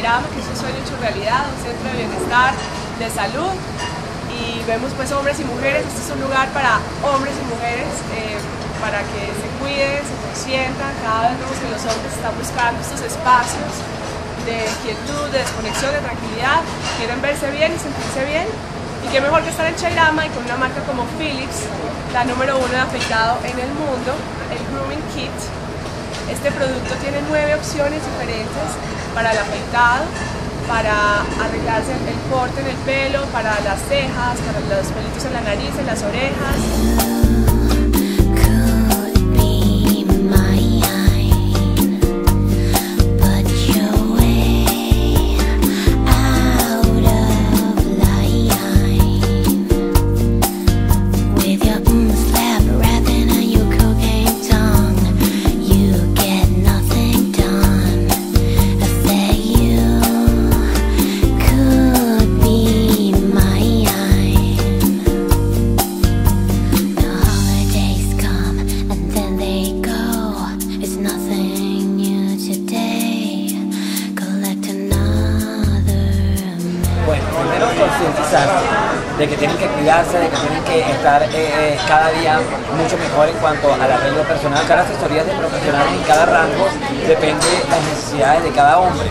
Que es un sueño hecho realidad, un centro de bienestar, de salud. Y vemos pues hombres y mujeres, este es un lugar para hombres y mujeres, eh, para que se cuiden, se consientan. Cada vez vemos que los hombres están buscando estos espacios de quietud, de desconexión, de tranquilidad, quieren verse bien y sentirse bien. Y qué mejor que estar en Chairama y con una marca como Philips, la número uno de afeitado en el mundo, el Grooming Kit, este producto tiene nueve opciones diferentes para el afeitado, para arreglarse el corte en el pelo, para las cejas, para los pelitos en la nariz, en las orejas. De que tienen que cuidarse, de que tienen que estar eh, eh, cada día mucho mejor en cuanto al arreglo personal. Cada asesoría de profesionales en cada rango depende de las necesidades de cada hombre.